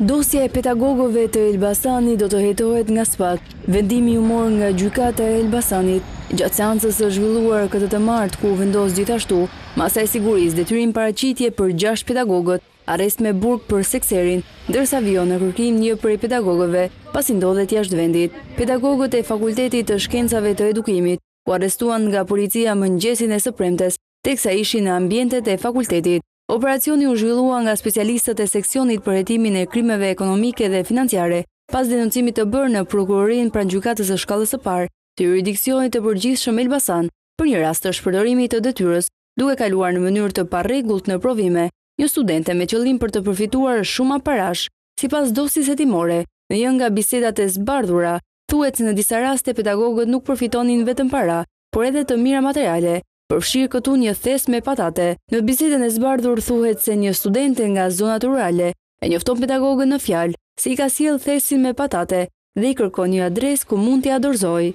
Dosja e pedagogëve të Elbasanit do të hetohet nga SPAK. Vendimi u mor nga Gjykata e Elbasanit, gjatë seancës së zhvilluar këtë të martë ku u vendos gjithashtu masa e sigurisë detyrim paraqitje për gjashtë pedagogët, arrest me burg për sekserin, ndërsa vijon në kërkim një prej pedagogëve, pasi ndodhet jashtë vendit. Pedagogët e Fakultetit të Shkencave të Edukimit u arrestuan nga policia mëngjesin e së premtes teksa ishin në ambientet e fakultetit. Operacioni u zhvillua nga specialistët e Seksionit për Hetimin e Krimeve Ekonomike dhe Financiare, pas denoncimit të bërë në Prokurorinë pranë Gjykatës së Shkallës së Parë të Juridiksionit të Përgjithshëm Elbasan për një rast të shpërdorimit të detyrës duke kaluar në mënyrë të parregullt në provime një studente me qëllim për të përfituar shuma parash. Sipas dosjes hetimore, në njërën nga bisedat e zbardhura, thuhet se në disa raste pedagogët nuk përfitonin vetëm para, por edhe të mira materiale, përfshirë këtu një thes me patate. Në bisedën e zbardhur thuhet se një studente nga zonat rurale e njofton pedagogën në fjalë se i ka sjellë thesin me patate dhe i kërkon një adresë ku mund t'ia dorëzojë.